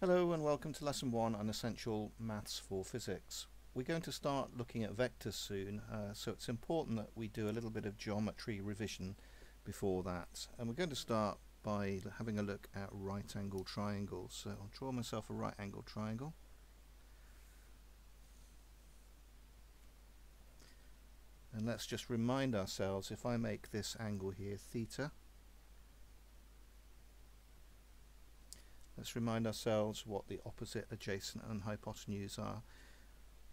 Hello and welcome to lesson 1 on essential maths for physics. We're going to start looking at vectors soon uh, so it's important that we do a little bit of geometry revision before that and we're going to start by having a look at right angle triangles. So I'll draw myself a right angle triangle and let's just remind ourselves if I make this angle here theta let's remind ourselves what the opposite adjacent and hypotenuse are.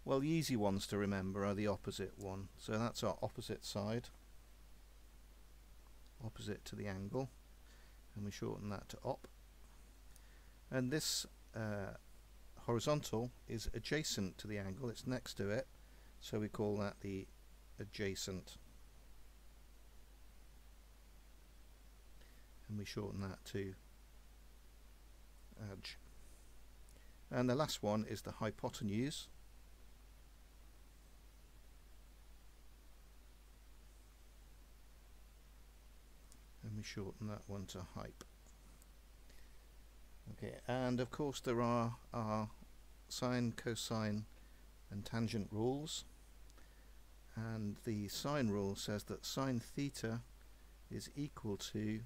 Well the easy ones to remember are the opposite one. So that's our opposite side. Opposite to the angle. And we shorten that to op. And this uh, horizontal is adjacent to the angle. It's next to it. So we call that the adjacent. And we shorten that to edge and the last one is the hypotenuse. And we shorten that one to hype. Okay and of course there are our sine cosine and tangent rules. And the sine rule says that sine theta is equal to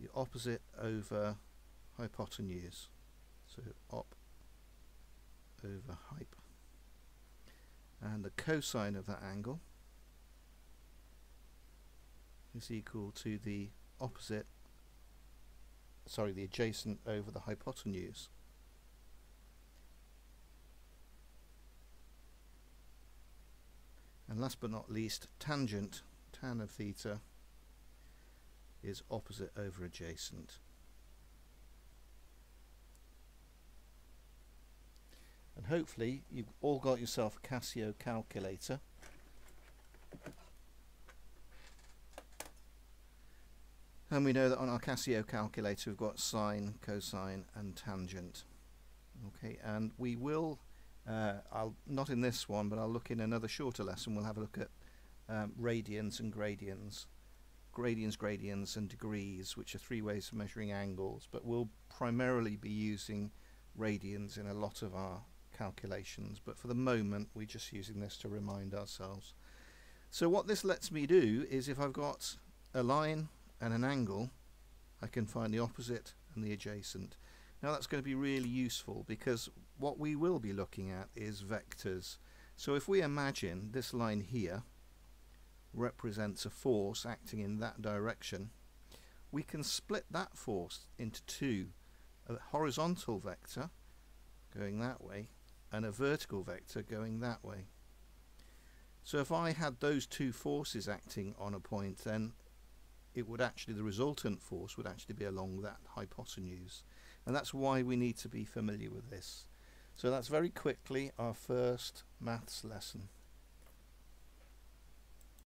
the opposite over hypotenuse. So op over hype. And the cosine of that angle is equal to the opposite sorry the adjacent over the hypotenuse. And last but not least, tangent, tan of theta, is opposite over adjacent. Hopefully you've all got yourself a Casio calculator. And we know that on our Casio calculator we've got sine, cosine and tangent. Okay, and we will uh, I'll not in this one, but I'll look in another shorter lesson. We'll have a look at um, radians and gradians, gradians, gradians, and degrees, which are three ways of measuring angles. But we'll primarily be using radians in a lot of our calculations. But for the moment, we're just using this to remind ourselves. So what this lets me do is if I've got a line and an angle, I can find the opposite and the adjacent. Now that's going to be really useful because what we will be looking at is vectors. So if we imagine this line here represents a force acting in that direction, we can split that force into two, a horizontal vector going that way and a vertical vector going that way. So if I had those two forces acting on a point then it would actually, the resultant force would actually be along that hypotenuse and that's why we need to be familiar with this. So that's very quickly our first maths lesson.